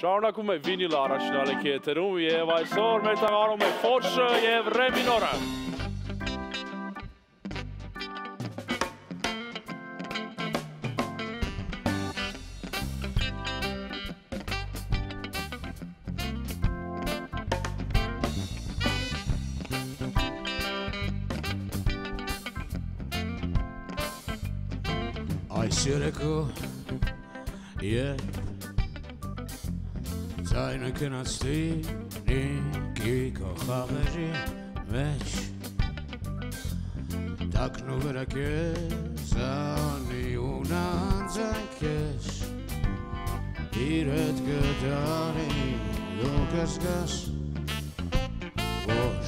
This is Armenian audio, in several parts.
Շարունակում է վինիլը առաջնալեքի եթերում եւ այսօր մեր տաղարում է Ֆորշը եւ Ռե մինորը։ Այս երեկո երբ Ձայնը կնացվի նիկի քո խաղերի մեջ Տակնու վրա կեզ անի ունանձանքես Իր հետ գդարի դու կզգաս Ոչ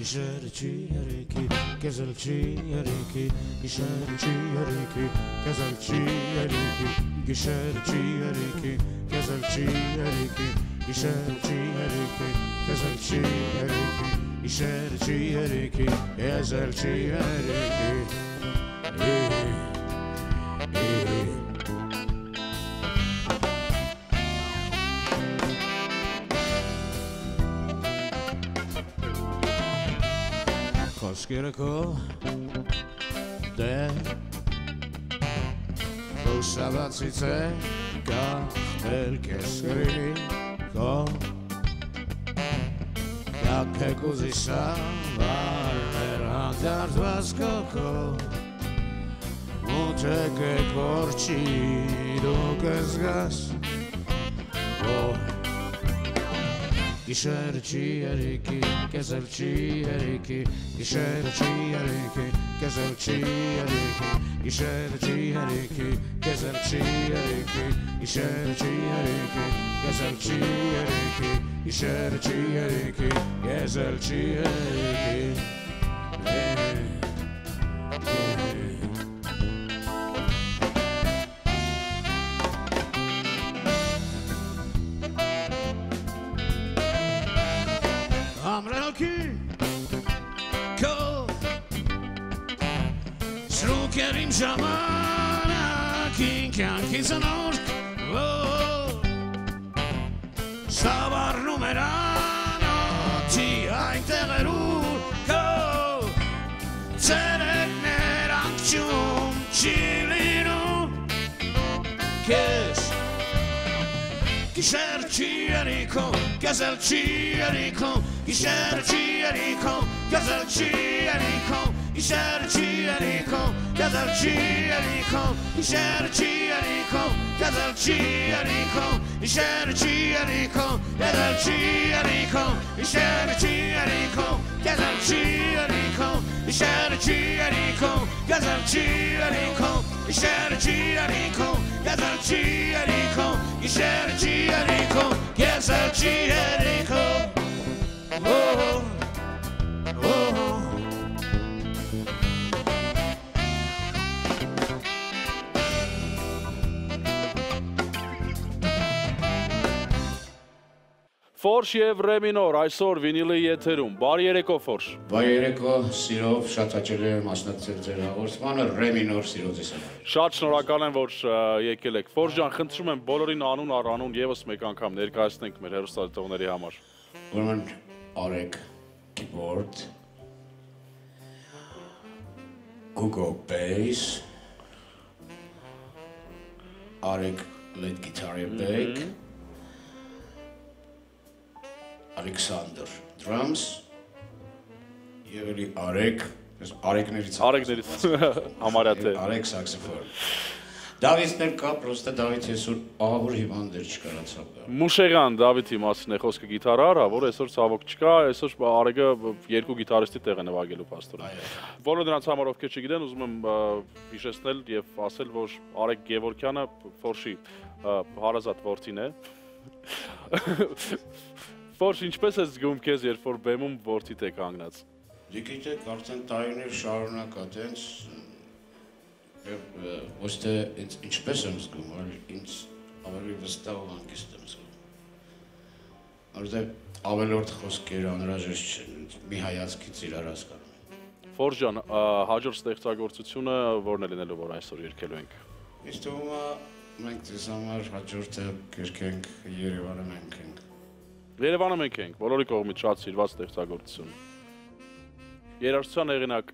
Գիշերը չի երեկի, կեզել չի երեկի, գիշերը չի երեկի, կեզել չի երեկի, Gişerçi eriki, gezelçi eriki Gişerçi eriki, gezelçi eriki Gişerçi eriki, gezelçi eriki Koskirako, there შაბათი წე გახერკესრი ხო დაფეკუზისა ვარერა ძარძვას კოკო მოჩეკე პორჩი დოგესგას ო. გიშერჩი ერიკი კესერჩი ერიკი გიშერჩი ერიკი კესერჩი ერიკი Isere csíheréké, kezem csíheréké, Isere csíheréké, kezem csíheréké, Isere csíheréké, kezem csíheréké. גרים שמה הכיכר כיסנות סבר נומרנו תהיה תמרו צדק נרק שום צ'ילינו כס Kiserci Enrico, Casalci Enrico, Kiserci Enrico, Casalci Enrico, Kiserci Enrico, Kazarchi Arikom, Isharchi Arikom, Kazarchi Arikom, Isharchi Arikom, Kazarchi Arikom, Isharchi Arikom, Kazarchi Arikom, Isharchi Arikom, Kazarchi Arikom, Isharchi Arikom, Kazarchi Arikom, Isharchi Arikom, Kazarchi Arikom, Ֆորշ եւ Ռե մինոր այսօր վինիլի եթերում։ Բարի երեկո Ֆորշ։ Բայ երեկո սիրով շատ հաճելի է մասնակցել ձեր հաղորդմանը ռե մինոր սիրո ձեզ համար։ Շատ շնորհակալ եմ, որ եկել եք։ Ֆորշ ջան, խնդրում եմ բոլորին անուն առ անուն եւս մեկ անգամ ներկայացնենք մեր հերոստատողների համար։ Ուրեմն արեք keyboard Google bass արեք lead guitar-ի back Alexander drums եւ էլի արեք այս արեկներից Արեգներից համարյա թե։ արեք saxophone Դավիթներ կա, պրոստը Դավիթ այսօր ահավոր հիվանդ էր չկարացավ գա։ Մուշեղան Դավիթի մասին է խոսքը գիտարար, հա, որ այսօր ցավոք չկա, այսօր Արեգը երկու գիտարիստի տեղ է նվագելու աստորը։ Այո։ Բոլորը դրանց համար ովքեր չգիտեն, ուզում եմ հիշեցնել եւ ասել, որ Արեգ Գևորքյանը Ֆորշի հարազատ որդին է։ Ֆորշ ինչպես է զգում քեզ, երբ որ բեմում որդիդ է կանգնած։ գիտեք, արդեն տարիներ շարունակ է տենց ոչ թե ինձ ինչպես եմ զգում, այլ ինձ ավելի վստահ ու հանգիստ եմ զգում։ Որտեղ ավելորդ խոսքեր անհրաժեշտ չեն, մի հայացքից իրար հասկանում ա, հաջորդ ստեղծագործությունը որն է լինելու, որ այսօր երգելու ենք։ Ինձ թվում է մենք ձեզ համար հաջորդը կերկենք Երևանը մենք ենք։ Երևանը մենք ենք, բոլորի կողմից շատ սիրված ստեղծագործություն։ Երաժշտության հեղինակ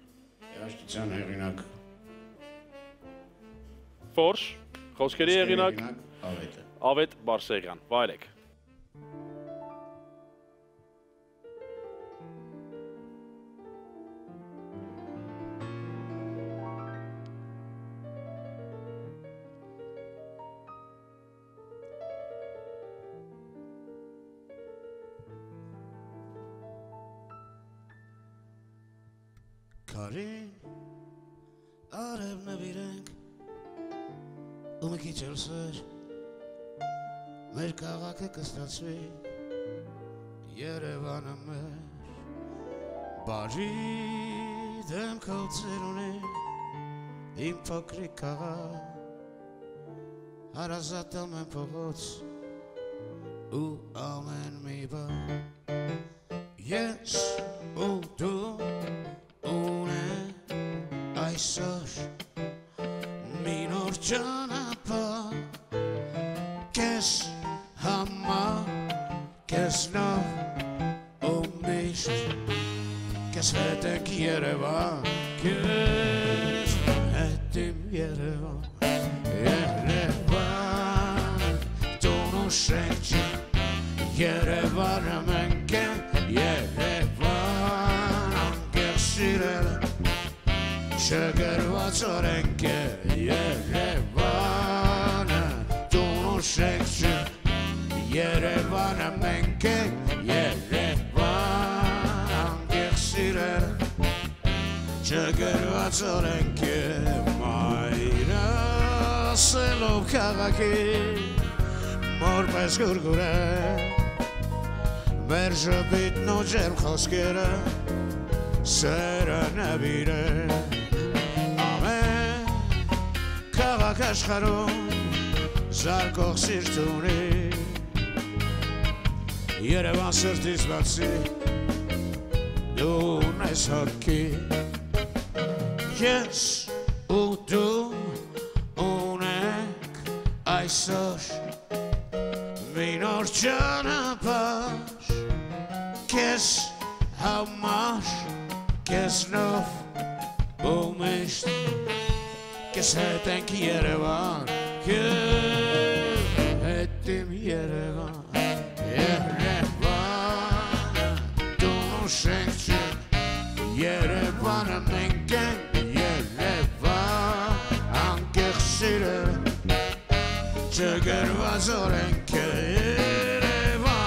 Երաժշտության հեղինակ Ֆորշ, խոսքերի հեղինակ Ավետը։ Ավետ Բարսեղյան։ Վայելեք։ Քարին արև նվիրենք ու մի քիչ էլ սեր մեր քաղաքը կստացվի Երևանը մեր բարի դեմքով ծերունի իմ փոքրիկ քաղաք հարազատում եմ փողոց ու ամեն մի բան ու դու ունե այսօր մի նոր ճանապարհ քեզ համար քեզ նոր ու միշտ քեզ հետ ենք Երևան քեզ հետ իմ Երևան Երևան տոնուշենք Երևանը մենք ենք Չգրված օրենք է Երևանը տոնուշենք Երևանը մենք ենք Երևան անկեղ սիրել Չգրված օրենք է մայրը սելով քաղաքի մորպես գուրգուր է մեր ժպիտն ու ջերմ խոսքերը սերը նվիր քաղաք աշխարում զարկող սիրտ ունի Երևան սրտից բացի դու ունես հոգի ես ու դու ունենք այսօր մի նոր ճանապարհ քեզ համար քեզ նով ու միշտ քեզ հետ ենք Երևան քեզ հետ իմ Երևան Երևան դու շենք Երևանը մենք ենք Երևան անկեղ սիրել չգրված օրենք է Երևանը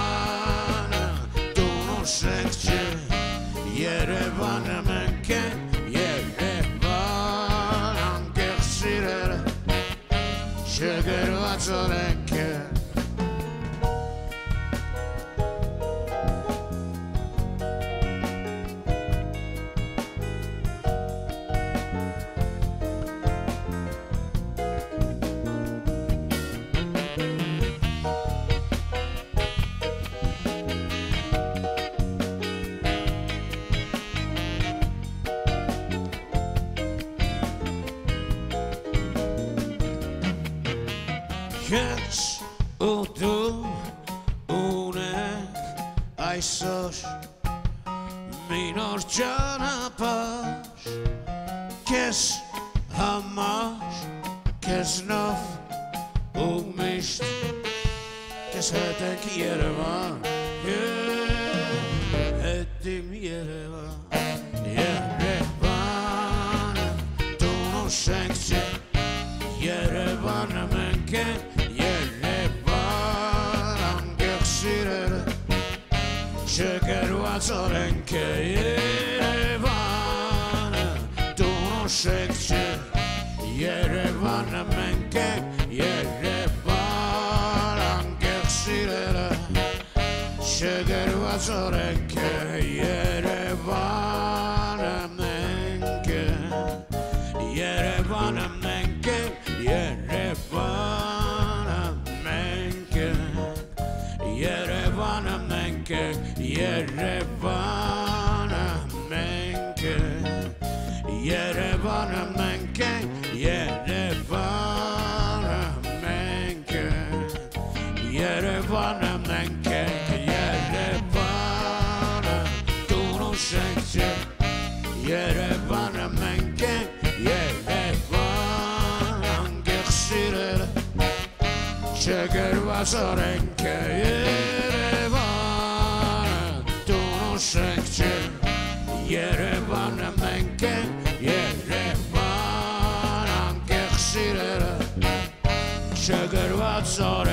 դու շենք Երևանը մենք չգրված օրենք է Քեզ ու դու ունենք այսօր մի նոր ճանապարհ քեզ համար քեզ նով ու միշտ քեզ հետ ենք Երևան հետ չգրված օրենք է Երևանը դու շենք Երևանը մենք ենք Երևան անկեղ սիրել չգրված օրենք է Երևանը մենք ենք Երևանը մենք Երևանը մենք ենք Երևանը տունուշ ենք չէ Երևանը մենք ենք Երևան անգեղ սիրել չգրված արենք Երևանը տունուշ ենք չէ Երևանը մենք ենք Երևան անգեղ սիրել չգրված արենք